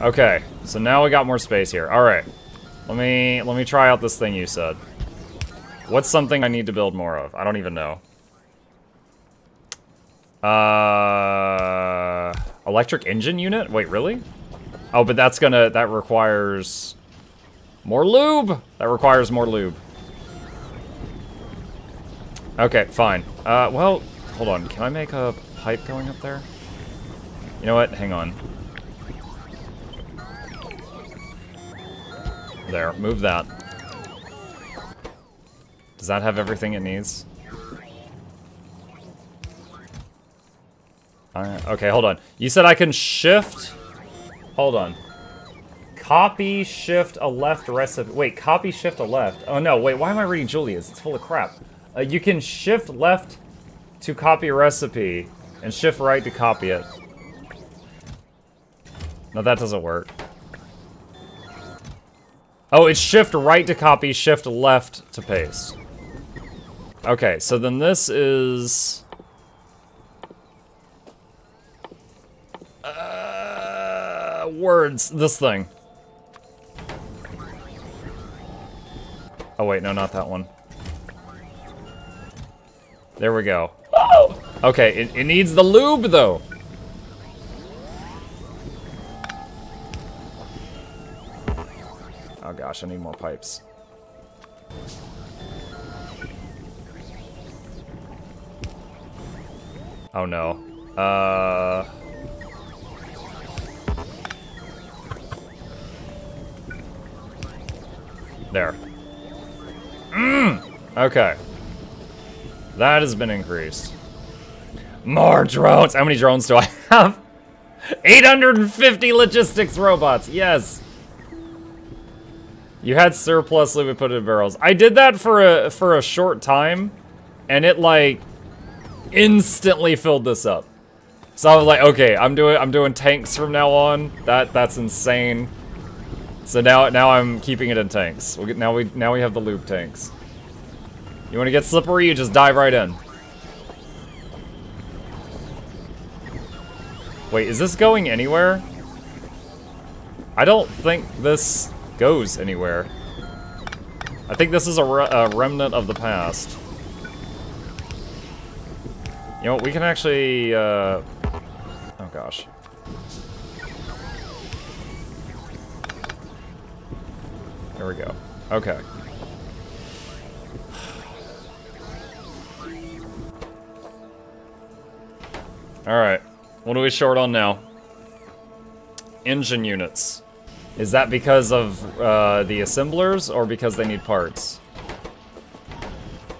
Okay, so now we got more space here. All right, let me let me try out this thing you said. What's something I need to build more of? I don't even know. Uh, electric engine unit? Wait, really? Oh, but that's gonna that requires more lube. That requires more lube. Okay, fine. Uh, well, hold on. Can I make a pipe going up there? You know what? Hang on. There, move that. Does that have everything it needs? Okay, hold on. You said I can shift? Hold on. Copy, shift, a left recipe. Wait, copy, shift, a left. Oh no, wait, why am I reading Julia's? It's full of crap. Uh, you can shift left to copy recipe and shift right to copy it. No, that doesn't work. Oh, it's shift right to copy, shift left to paste. Okay, so then this is... Uh, words, this thing. Oh wait, no, not that one. There we go. Okay, it, it needs the lube though. Gosh, I need more pipes. Oh no. Uh... There. Mm! Okay. That has been increased. More drones! How many drones do I have? 850 logistics robots, yes! You had surplus and put in barrels. I did that for a for a short time, and it like instantly filled this up. So I was like, okay, I'm doing I'm doing tanks from now on. That that's insane. So now now I'm keeping it in tanks. We'll get, now we now we have the lube tanks. You want to get slippery? You just dive right in. Wait, is this going anywhere? I don't think this goes anywhere. I think this is a, re a remnant of the past. You know what, we can actually, uh... Oh gosh. There we go. Okay. Alright. What are we short on now? Engine units. Is that because of uh, the assemblers or because they need parts?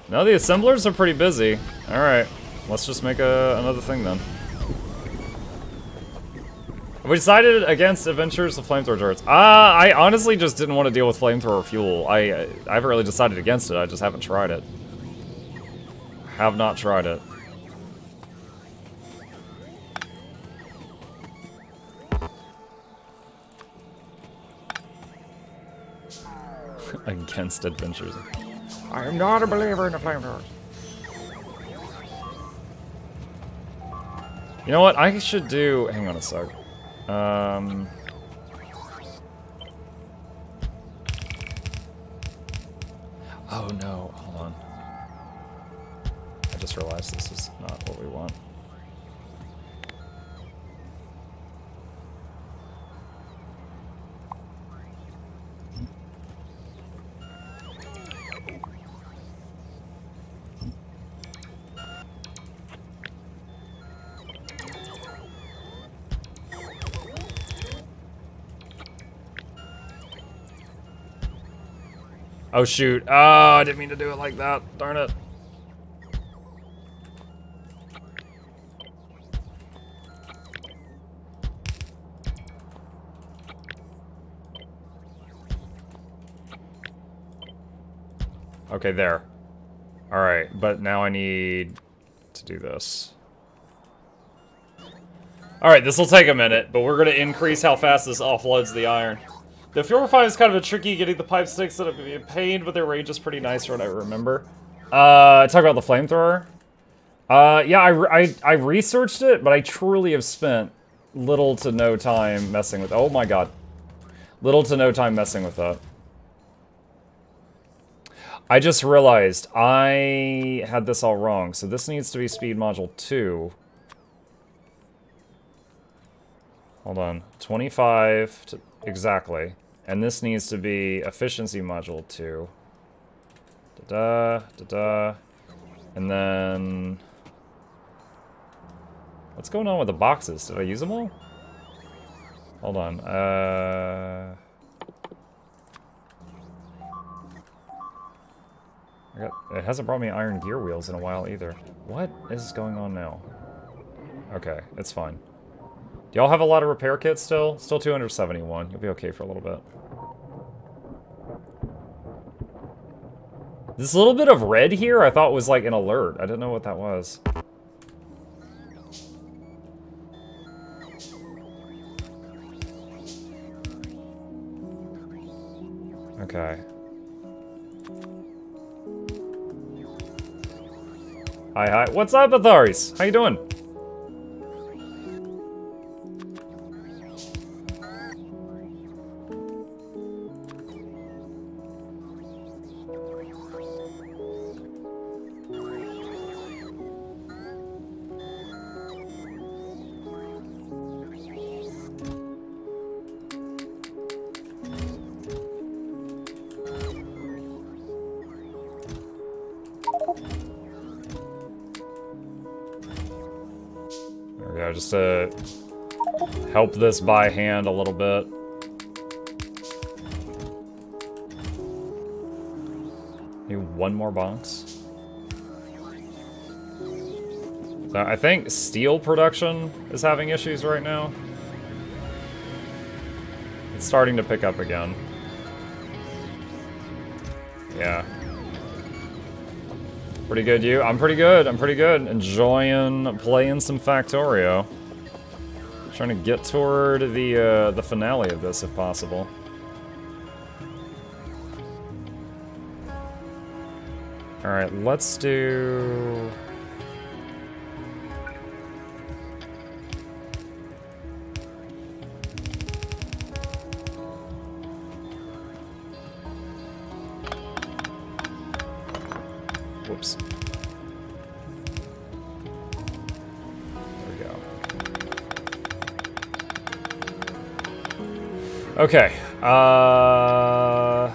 No, the assemblers are pretty busy. Alright. Let's just make a, another thing then. We decided against Adventures of Flamethrower turrets. Uh, I honestly just didn't want to deal with flamethrower fuel. I, I haven't really decided against it, I just haven't tried it. Have not tried it. Adventures. I am not a believer in the flamethrowers. You know what? I should do. Hang on a sec. Um. Oh no! Hold on. I just realized this is not what we want. Oh shoot. Oh, I didn't mean to do it like that. Darn it. Okay, there. Alright, but now I need to do this. Alright, this will take a minute, but we're going to increase how fast this offloads the iron. The fuel refine is kind of a tricky getting the pipe sticks that have been paid, but their range is pretty nice from what I remember. Uh, talk about the flamethrower. Uh, yeah, I, I, I researched it, but I truly have spent little to no time messing with... Oh my god. Little to no time messing with that. I just realized I had this all wrong. So this needs to be speed module 2. Hold on. 25 to, exactly. And this needs to be efficiency module 2. Da-da, da-da. And then... What's going on with the boxes? Did I use them all? Hold on. Uh... Got, it hasn't brought me iron gear wheels in a while either. What is going on now? Okay, it's fine. Do y'all have a lot of repair kits still? Still 271. You'll be okay for a little bit. This little bit of red here I thought was like an alert. I didn't know what that was. Okay. Hi, hi. What's up, Atharis? How you doing? Just to help this by hand a little bit. Need one more box. So I think steel production is having issues right now. It's starting to pick up again. Yeah. Pretty good, you? I'm pretty good. I'm pretty good. Enjoying playing some Factorio. Trying to get toward the uh, the finale of this, if possible. All right, let's do. Okay. Uh,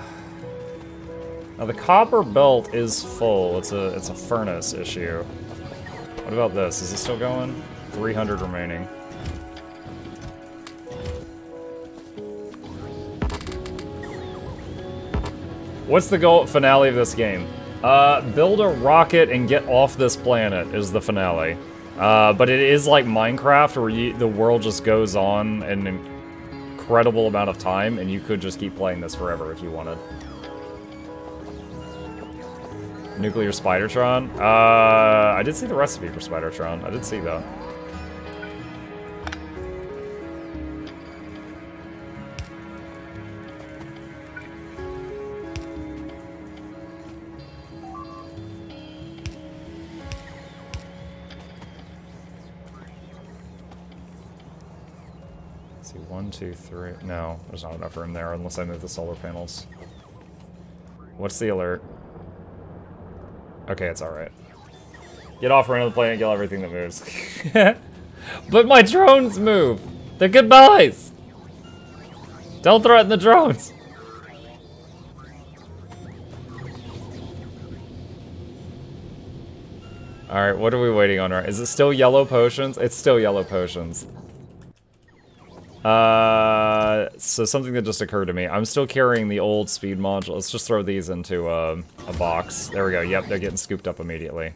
now the copper belt is full. It's a it's a furnace issue. What about this? Is it still going? 300 remaining. What's the goal finale of this game? Uh, build a rocket and get off this planet is the finale. Uh, but it is like Minecraft where you, the world just goes on and incredible amount of time, and you could just keep playing this forever if you wanted. Nuclear Spidertron? Uh, I did see the recipe for Spidertron. I did see that. Two, three. No, there's not enough room there unless I move the solar panels. What's the alert? Okay, it's alright. Get off run of the planet, kill everything that moves. but my drones move! They're goodbyes! Don't threaten the drones! Alright, what are we waiting on right? Is it still yellow potions? It's still yellow potions. Uh, so something that just occurred to me. I'm still carrying the old speed module. Let's just throw these into a, a box. There we go. Yep, they're getting scooped up immediately.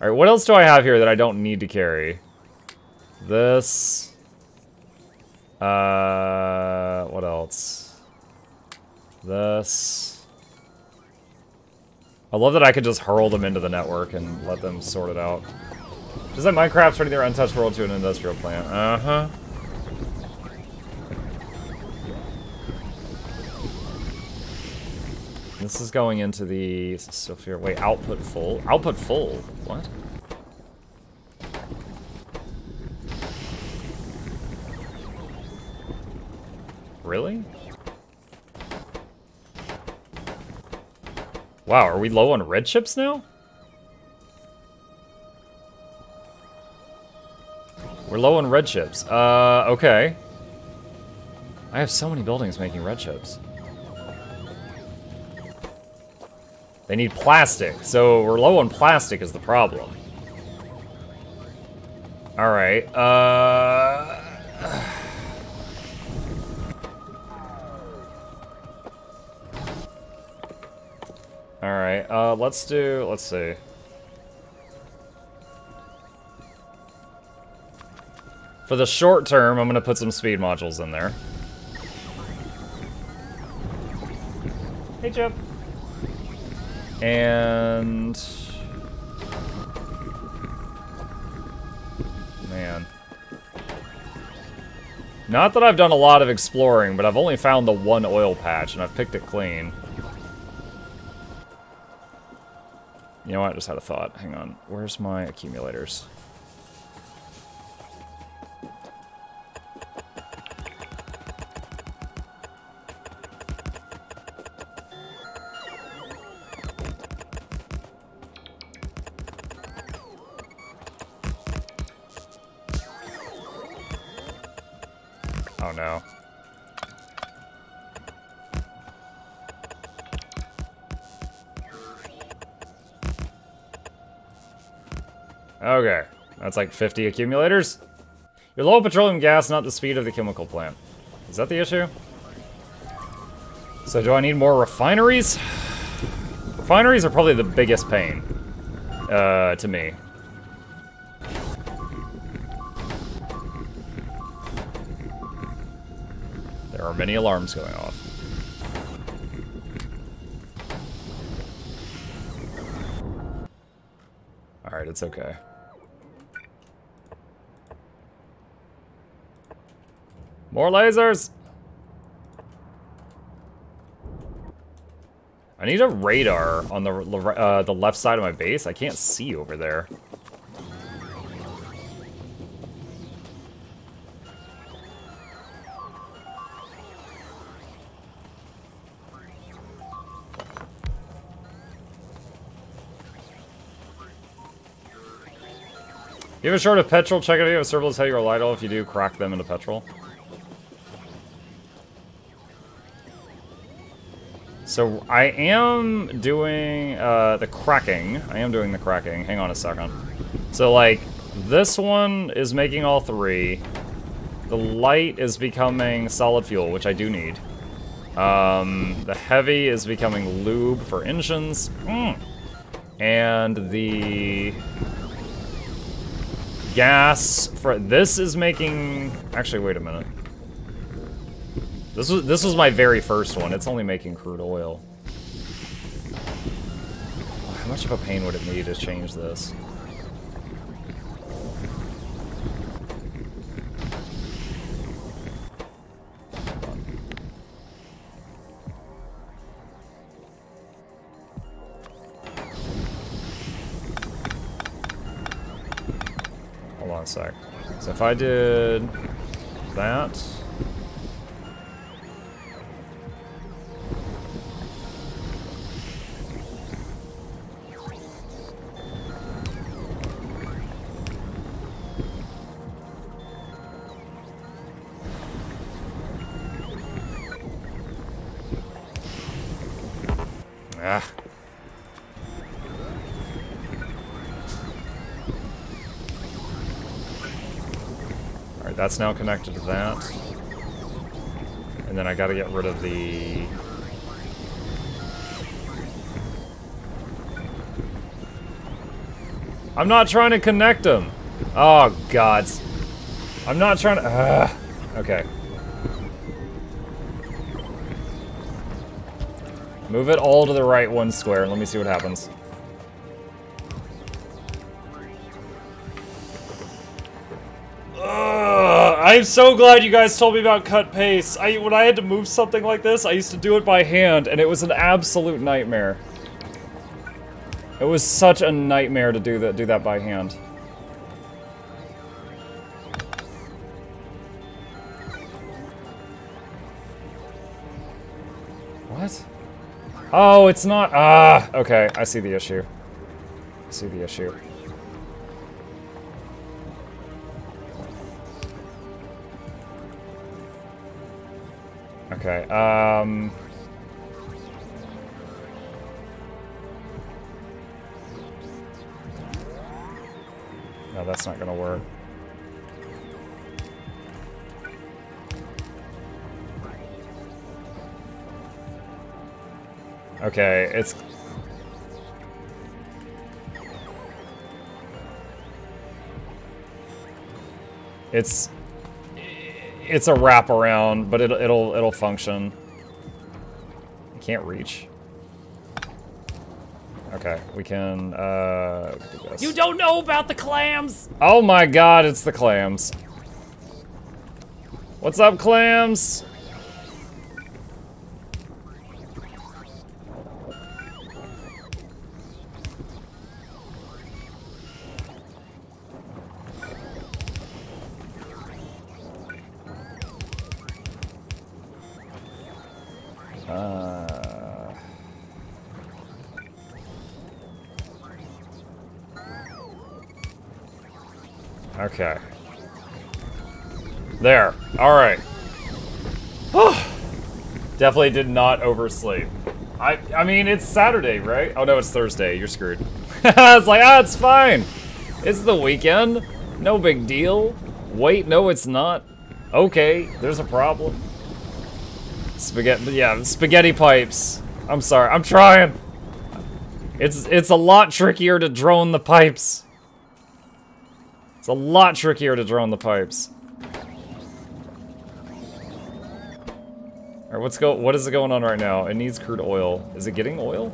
All right, what else do I have here that I don't need to carry? This. Uh, what else? This. I love that I could just hurl them into the network and let them sort it out. Does that Minecraft turning their untouched world to an industrial plant? Uh-huh. This is going into the Sophia. Wait, output full. Output full. What? Really? Wow, are we low on red chips now? We're low on red chips. Uh, okay. I have so many buildings making red chips. They need plastic, so we're low on plastic is the problem. Alright, uh... Alright, uh, let's do, let's see. For the short term, I'm gonna put some speed modules in there. Hey, Chip. And... Man. Not that I've done a lot of exploring, but I've only found the one oil patch, and I've picked it clean. You know what? I just had a thought. Hang on. Where's my accumulators? That's like 50 accumulators. You're low petroleum gas, not the speed of the chemical plant. Is that the issue? So do I need more refineries? Refineries are probably the biggest pain uh, to me. There are many alarms going off. Alright, it's okay. More lasers! I need a radar on the uh, the left side of my base. I can't see over there. You have a short of petrol? Check it out. You have a serverless heavy or light If you do, crack them into petrol. So I am doing uh, the cracking. I am doing the cracking. Hang on a second. So like, this one is making all three. The light is becoming solid fuel, which I do need. Um, the heavy is becoming lube for engines. Mm. And the gas for this is making actually wait a minute this was this was my very first one. It's only making crude oil. How much of a pain would it be to change this? Hold on a sec. So if I did that. That's now connected to that. And then I gotta get rid of the... I'm not trying to connect them! Oh, gods. I'm not trying to... Uh, okay. Move it all to the right one square, and let me see what happens. I'm so glad you guys told me about cut paste. I when I had to move something like this, I used to do it by hand, and it was an absolute nightmare. It was such a nightmare to do that do that by hand. What? Oh, it's not. Ah, okay. I see the issue. I see the issue. Okay, um... No, that's not gonna work. Okay, it's... It's... It's a wraparound, but it'll, it'll, it'll function. I can't reach. Okay, we can, uh, do You don't know about the clams! Oh my god, it's the clams. What's up, clams? Okay. There. Alright. Definitely did not oversleep. I I mean, it's Saturday, right? Oh no, it's Thursday. You're screwed. it's like, ah, it's fine. It's the weekend. No big deal. Wait, no, it's not. Okay, there's a problem. Spaghetti, yeah, spaghetti pipes. I'm sorry, I'm trying. It's it's a lot trickier to drone the pipes. It's a lot trickier to drone the pipes. Alright, what's go what is it going on right now? It needs crude oil. Is it getting oil?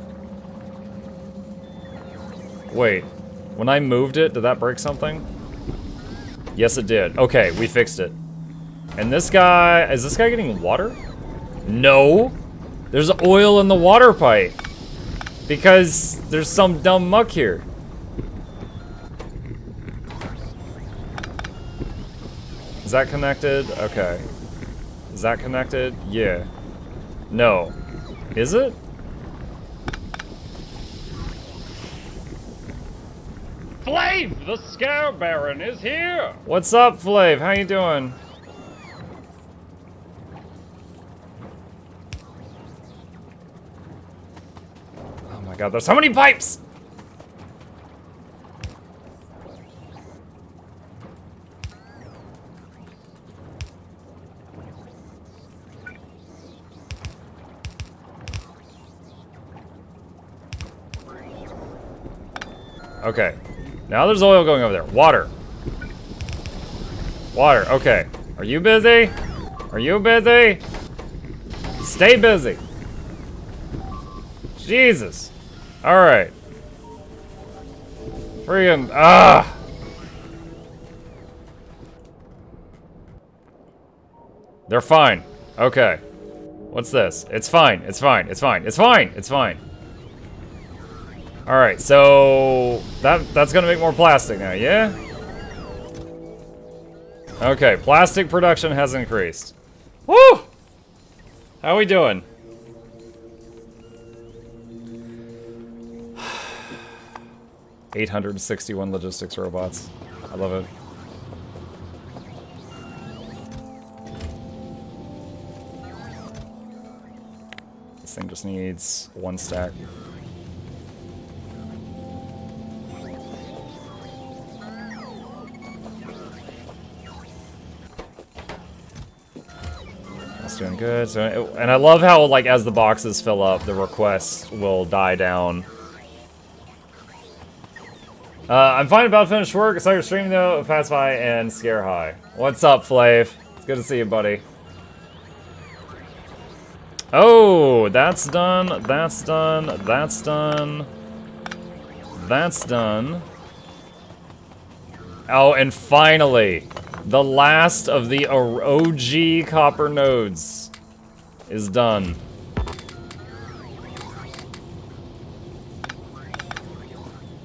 Wait. When I moved it, did that break something? Yes, it did. Okay, we fixed it. And this guy, is this guy getting water? No. There's oil in the water pipe. Because there's some dumb muck here. Is that connected? Okay. Is that connected? Yeah. No. Is it? Flave, the Scare Baron, is here! What's up, Flave? How you doing? Oh my god, there's so many pipes! Okay. Now there's oil going over there. Water. Water, okay. Are you busy? Are you busy? Stay busy. Jesus. Alright. Friggin' ah! They're fine. Okay. What's this? It's fine. It's fine. It's fine. It's fine. It's fine. All right, so that that's gonna make more plastic now, yeah? Okay, plastic production has increased. Woo! How we doing? Eight hundred and sixty-one logistics robots. I love it. This thing just needs one stack. Doing good. So, and I love how, like, as the boxes fill up, the requests will die down. Uh, I'm fine about finished work. I saw your stream, though, Pacify and Scare High. What's up, Flav? It's good to see you, buddy. Oh, that's done, that's done, that's done, that's done. Oh, and finally, the last of the OG copper nodes is done.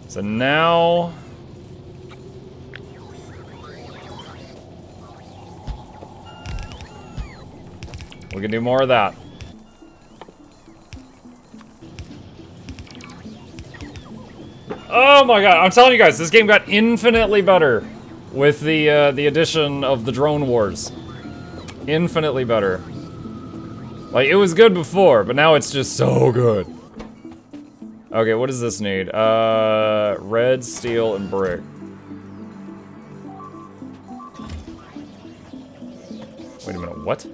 So now... We can do more of that. Oh my god, I'm telling you guys, this game got infinitely better with the uh, the addition of the drone wars. Infinitely better. Like, it was good before, but now it's just so good. Okay, what does this need? Uh, red, steel, and brick. Wait a minute, what?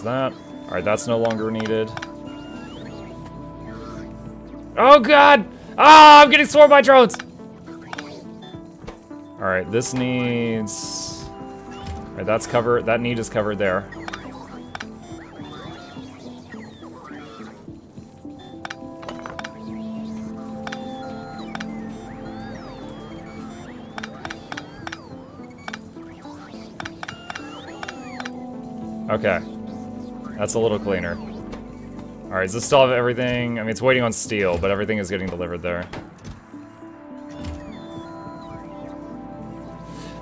There's that. Alright, that's no longer needed. Oh god! Ah, I'm getting swarmed by drones! Alright, this needs... Alright, that's covered. That need is covered there. Okay. That's a little cleaner. Alright, does this still have everything? I mean, it's waiting on steel, but everything is getting delivered there.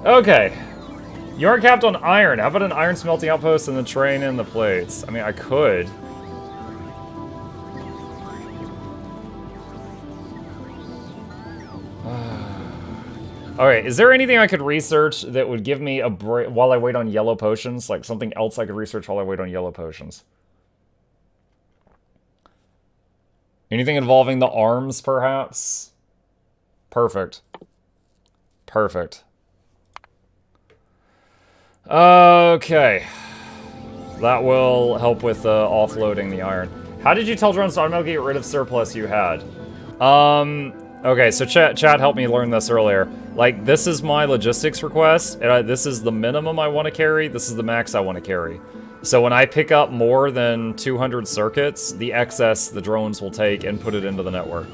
Okay. You are capped on iron. How about an iron smelting outpost and the train and the plates? I mean, I could. Alright, is there anything I could research that would give me a break while I wait on yellow potions? Like something else I could research while I wait on yellow potions? Anything involving the arms, perhaps? Perfect. Perfect. Okay. That will help with uh, offloading the iron. How did you tell drones to automatically get rid of surplus you had? Um, Okay, so chat, chat helped me learn this earlier. Like, this is my logistics request, and I, this is the minimum I want to carry, this is the max I want to carry. So when I pick up more than 200 circuits, the excess the drones will take and put it into the network.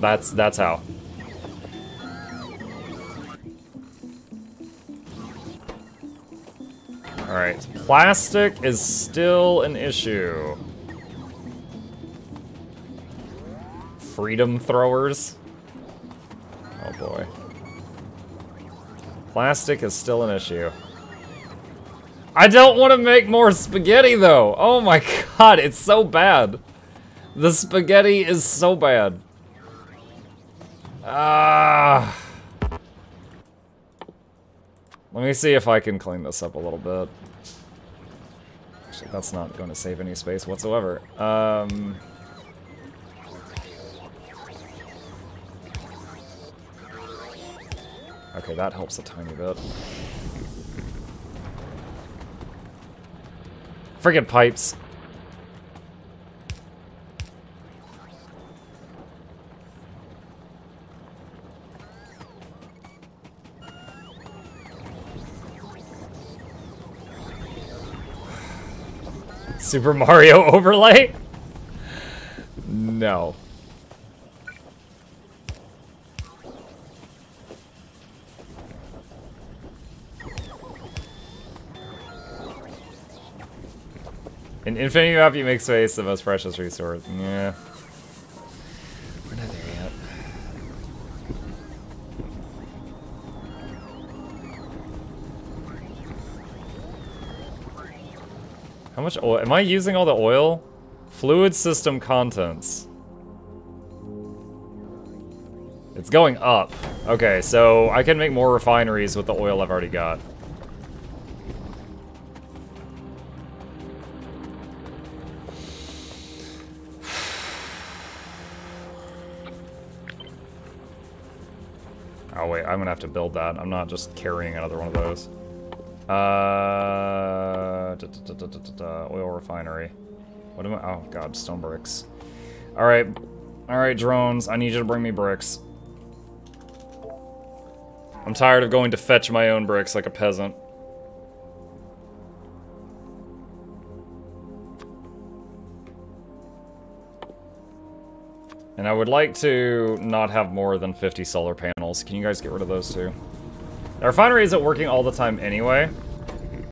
That's, that's how. Alright, plastic is still an issue. freedom throwers. Oh boy. Plastic is still an issue. I don't want to make more spaghetti though. Oh my god, it's so bad. The spaghetti is so bad. Ah. Uh, let me see if I can clean this up a little bit. Actually, that's not going to save any space whatsoever. Um... Okay, that helps a tiny bit. Friggin' pipes. Super Mario overlay? No. Infinity you make space the most precious resource. Yeah. We're not there yet. How much oil? Am I using all the oil? Fluid system contents. It's going up. Okay, so I can make more refineries with the oil I've already got. I'm gonna have to build that. I'm not just carrying another one of those. Uh, da, da, da, oil refinery. What am I? Oh god, stone bricks. All right, all right, drones. I need you to bring me bricks. I'm tired of going to fetch my own bricks like a peasant. And I would like to not have more than 50 solar panels. Can you guys get rid of those too? The refinery isn't working all the time anyway.